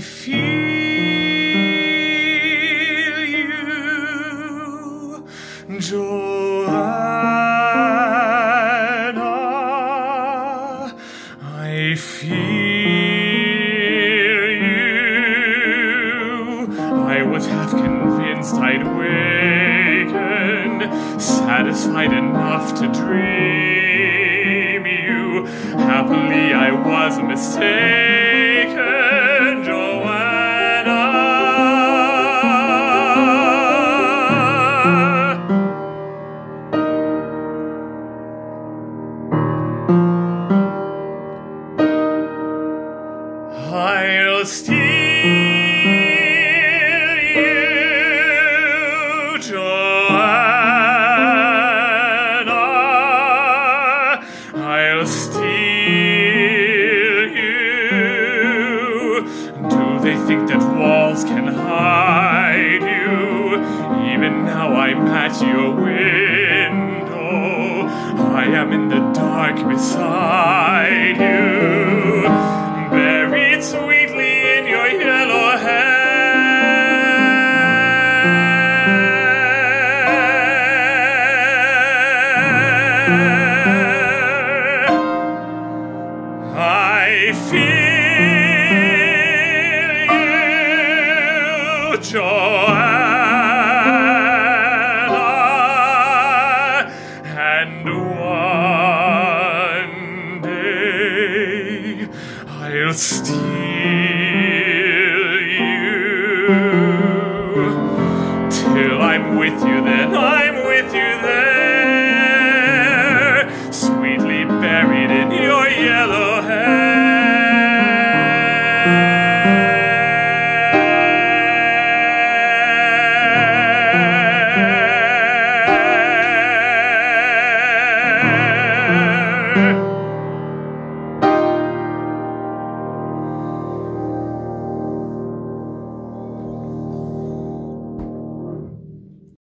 feel you, Johanna. I feel you. I was half convinced I'd waken, satisfied enough to dream you. Happily, I was mistaken. I'll steal you, Johanna. I'll steal you. Do they think that walls can hide you? Even now I'm at your window. I am in the dark beside you, I feel you, Johanna, and one day I'll steal you till I'm with you